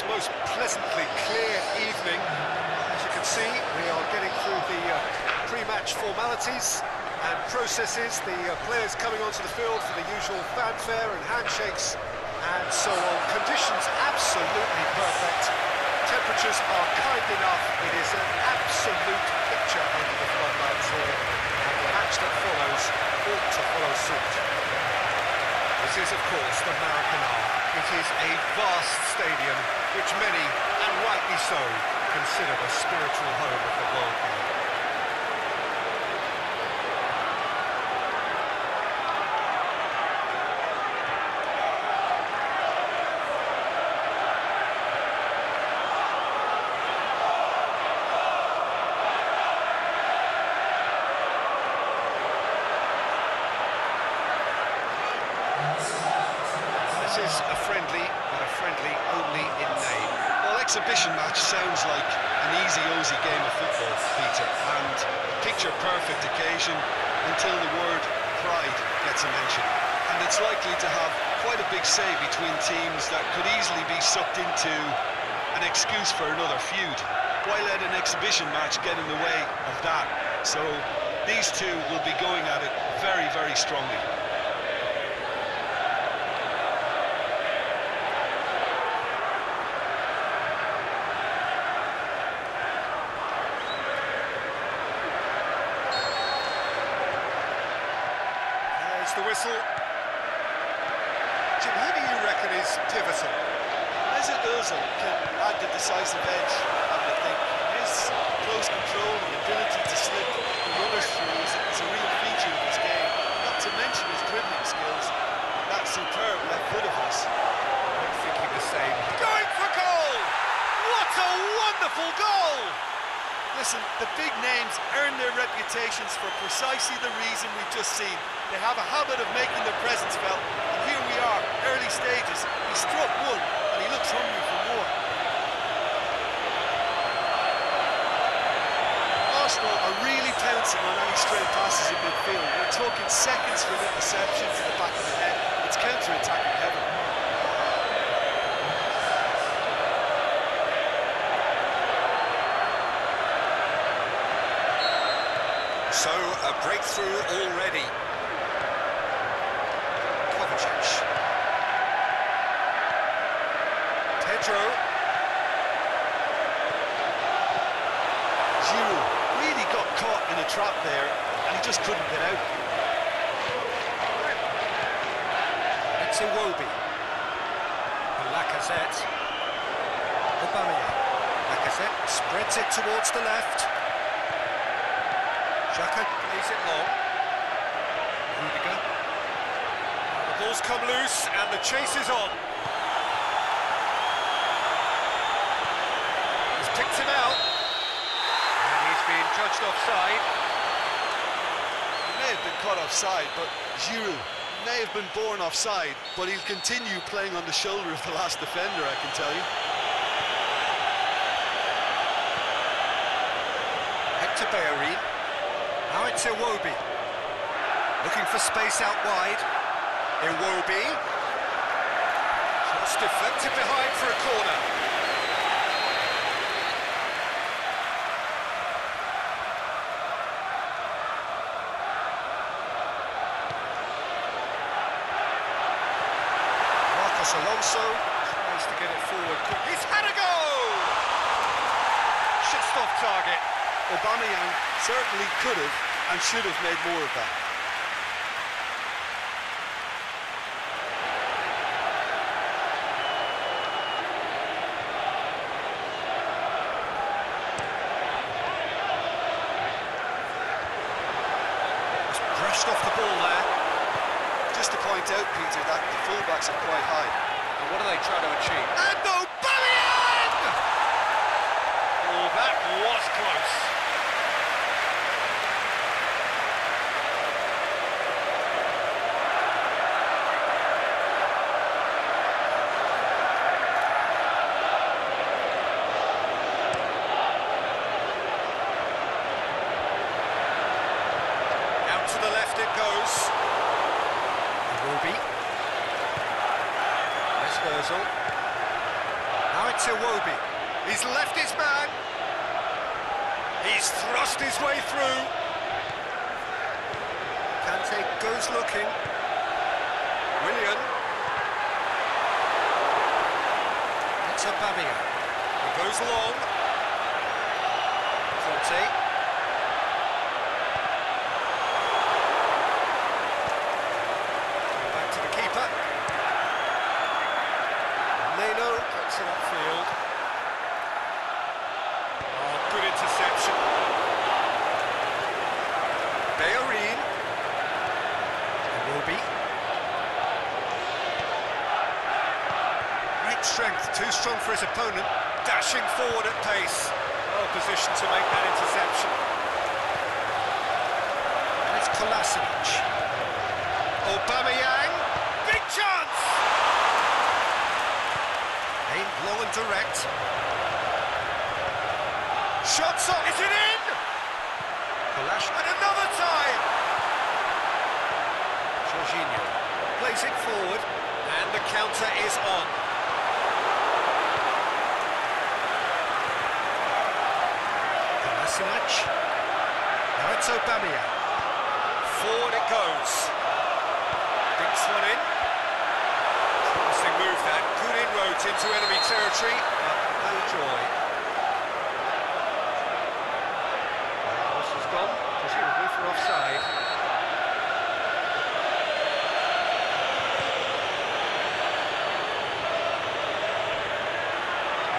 this most pleasantly clear evening. As you can see, we are getting through the uh, pre-match formalities and processes, the uh, players coming onto the field for the usual fanfare and handshakes and so on. Conditions absolutely perfect. Temperatures are kind enough. It is an absolute picture under the floodlights here. And the match that follows ought to follow suit. This is, of course, the Maracanã. It is a vast stadium, which many, and rightly so, consider the spiritual home of the world game. exhibition match sounds like an easy, osy game of football, Peter, and picture-perfect occasion until the word pride gets a mention. And it's likely to have quite a big say between teams that could easily be sucked into an excuse for another feud. Why let an exhibition match get in the way of that? So these two will be going at it very, very strongly. Jim, who do you reckon is pivotal? Mesut Ozil can add the decisive edge, I think. His close control and ability to slip the runners through is, a real feature of his game. Not to mention his dribbling skills. That superb left foot of his. I'm thinking the same. Going for goal! What a wonderful goal! Listen, the big names earn their reputations for precisely the reason we've just seen. They have a habit of making their presence felt, and here we are, early stages. He struck one, and he looks hungry for more. Arsenal are really pouncing on any stray passes in midfield. We're talking seconds from interception to the back of the head. It's counter-attacking heaven. A breakthrough already. Kovacic. Pedro. Giroud really got caught in a trap there, and he just couldn't get out. It's Iwobi. Lacazette. Aubameyang. Lacazette spreads it towards the left. Xhaka plays it long. Rudiger. The ball's come loose, and the chase is on. He's picked him out. And he's been judged offside. He may have been caught offside, but Giroud may have been born offside, but he'll continue playing on the shoulder of the last defender, I can tell you. Hector Bellerin. It's Iwobi. Looking for space out wide. Iwobi. Just deflected behind for a corner. Marcos Alonso tries to get it forward. He's had a go! Just off target. Aubameyang certainly could have and should have made more of that. Just brushed off the ball there just to point out, Peter, that the fullbacks are quite high. And what are they trying to achieve? And Aubameyang! chance. It. That's Ozil. Now it's Iwobi. He's left his man. He's thrust his way through. Kante goes looking. Willian. It's a Babia. He goes long. Kante. For his opponent. Dashing forward at pace. Well positioned to make that interception. And it's Kolasinac. Aubameyang. Big chance! Aimed low and direct. Shots on, is it in? Kolash, and another time! Jorginho plays it forward, and the counter is on. Kolasinac. Now it's Aubameyang. Forward it goes. Dinks one in. Promising move that. Good inroads into enemy territory, but no joy. Cross has gone, presumably for offside.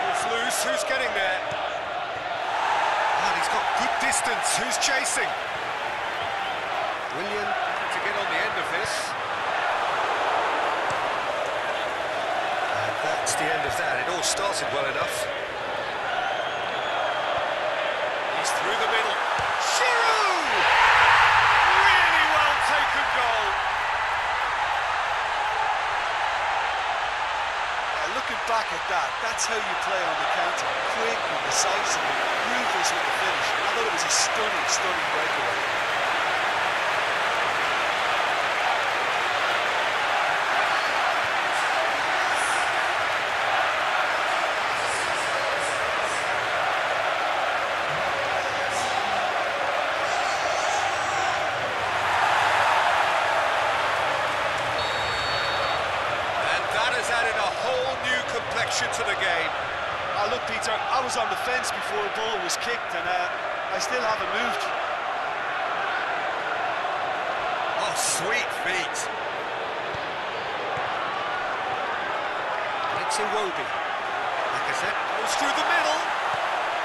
Ball's loose, who's getting there? And he's got good distance, who's chasing? Willian to get on the end of this. And that's the end of that. It all started well enough. He's through the middle. Giroud! Really well taken goal. Uh, looking back at that, that's how you play on the counter. Quick and decisive ruthless with the finish. I thought it was a stunning, stunning breakaway. And that has added a whole new complexion to the game. Ah, look, Peter, I was on the fence before the ball was kicked, and I still haven't moved. Oh, sweet feet. It's Iwobi. Lacazette goes through the middle.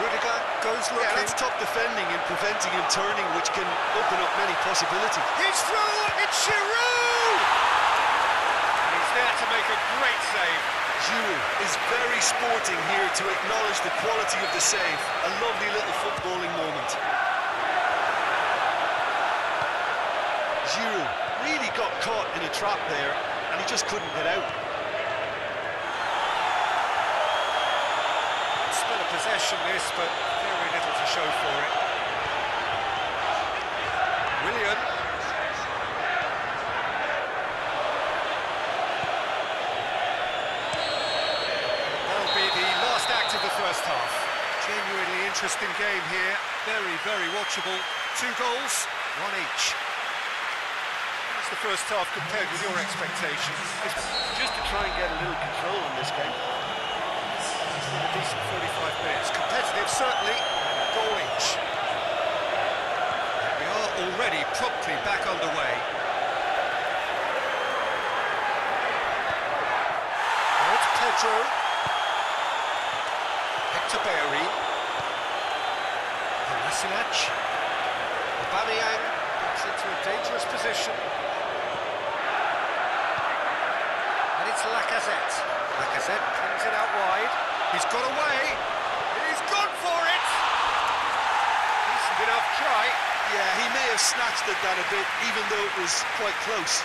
Rudiger goes looking. Yeah, looking. that's top defending and preventing him turning, which can open up many possibilities. He's through. It's Giroud. And he's there to make a great save. Giroud is very sporting here to acknowledge the quality of the save. A lovely little footballing trap there, and he just couldn't get out. Spell a possession this, but very little to show for it. Willian. That'll be the last act of the first half. Genuinely interesting game here. Very, very watchable. Two goals, one each. The first half compared with your expectations? Just to try and get a little control in this game. a decent 45 minutes. Competitive, certainly, goal each. We are already promptly back underway. It's Pedro. Hector Bellerin. Kolasinac. Aubameyang gets into a dangerous position. It's Lacazette. Lacazette comes it out wide. He's got away. He's gone for it. Decent enough try. Yeah, he may have snatched at that a bit, even though it was quite close.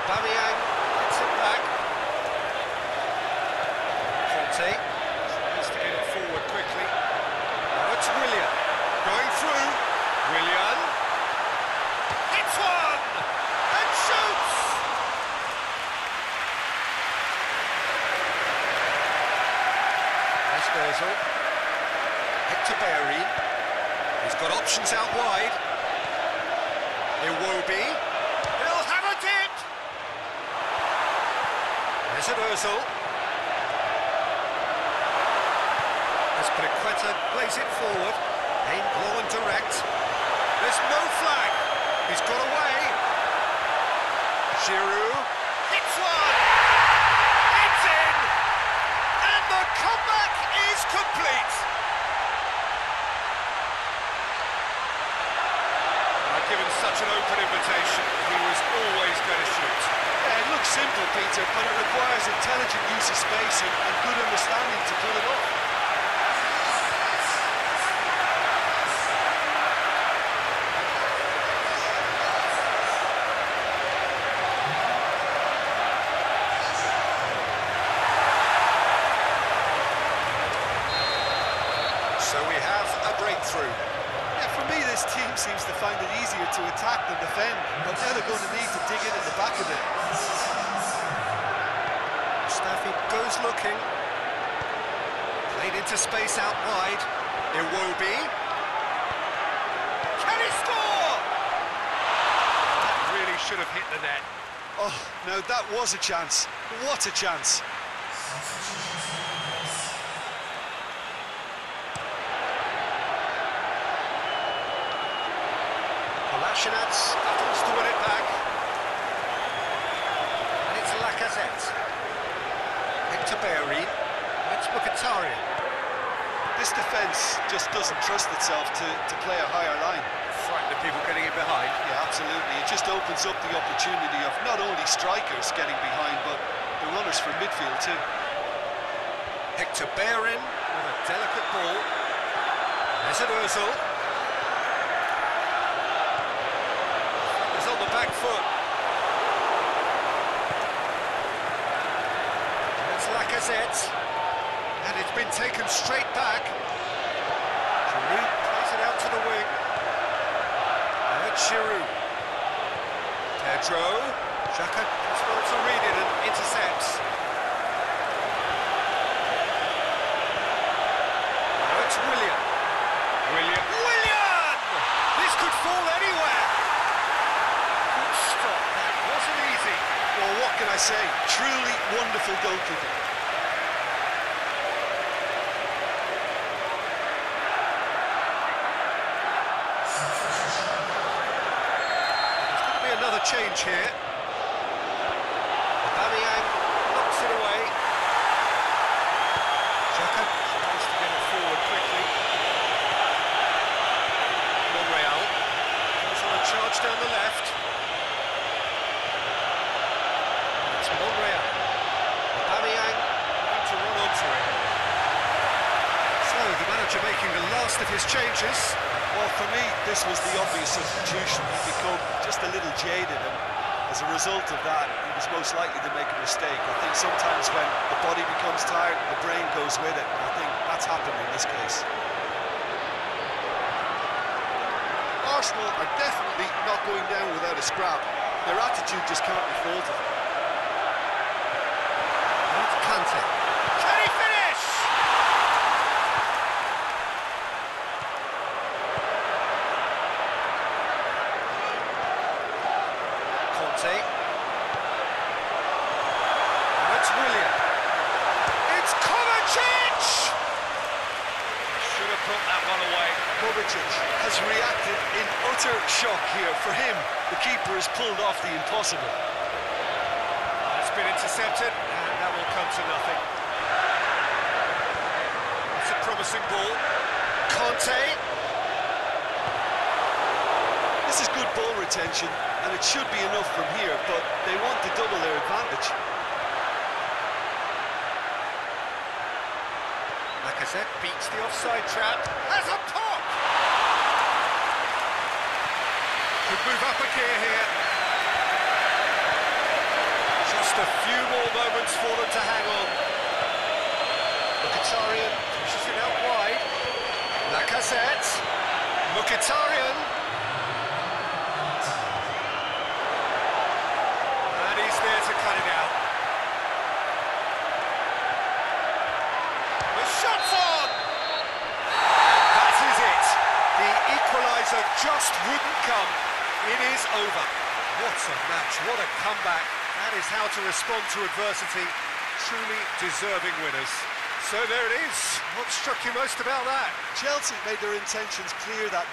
Aubameyang gets it back. Ozil. Hector Bellerin. He's got options out wide. Iwobi. He'll have a dip! Mesut Ozil. Azpilicueta plays it forward. Aimed low and direct. There's no flag. He's got away. Giroud hits one. It's in. And the comeback is complete. Uh, given such an open invitation, he was always going to shoot. Yeah, it looks simple, Peter, but it requires intelligent use of space and, and good understanding to pull it off. So we have a breakthrough. Yeah, for me, this team seems to find it easier to attack than defend, but now they're going to need to dig in at the back of it. Mustafi goes looking. Played into space out wide. Iwobi. Can he score? That really should have hit the net. Oh, no, that was a chance. What a chance. Kolasinac battles to win it back. And it's Lacazette. Hector Bellerin. It's Mkhitaryan. This defence just doesn't trust itself to, to play a higher line. Frightened of people getting it behind. Yeah, absolutely. It just opens up the opportunity of not only strikers getting behind, but the runners from midfield too. Hector Bellerin with a delicate ball. Mesut Ozil. Back foot. It's Lacazette. And it's been taken straight back. Giroud plays it out to the wing. It's Giroud. Pedro. Xhaka does well to read it and intercepts. Now it's Willian. Willian. Willian! This could fall anywhere. Good stop. That wasn't easy. Well, what can I say? Truly wonderful goalkeeping. There's going to be another change here. Aubameyang knocks it away. Xhaka tries to get it forward quickly. Monreal goes on a charge down the left. It's Monreal. Aubameyang trying to run onto it. So the manager making the last of his changes. Well, for me, this was the obvious substitution. He'd become just a little jaded, and as a result of that, he was most likely to make a mistake. I think sometimes when the body becomes tired, the brain goes with it, and I think that's happened in this case. Arsenal are definitely not going down without a scrap. Their attitude just can't be faulted. It's Kante. Can he finish? Kante. Now it's Willian. It's Kovacic! Should have put that one away. Kovacic has reacted in utter shock here. For him, the keeper has pulled off the impossible. Uh, it's been intercepted, and that will come to nothing. It's a promising ball. Kante. This is good ball retention, and it should be enough from here, but they want to double their advantage. Lacazette beats the offside trap. Has a pop! Could move up a gear here. Just a few more moments for them to hang on. Mkhitaryan pushes it out wide. Lacazette. Mkhitaryan. And he's there to cut it out. Shots on! That is it. The equaliser just wouldn't come. It is over. What a match, what a comeback. That is how to respond to adversity. Truly deserving winners. So there it is. What struck you most about that? Chelsea made their intentions clear that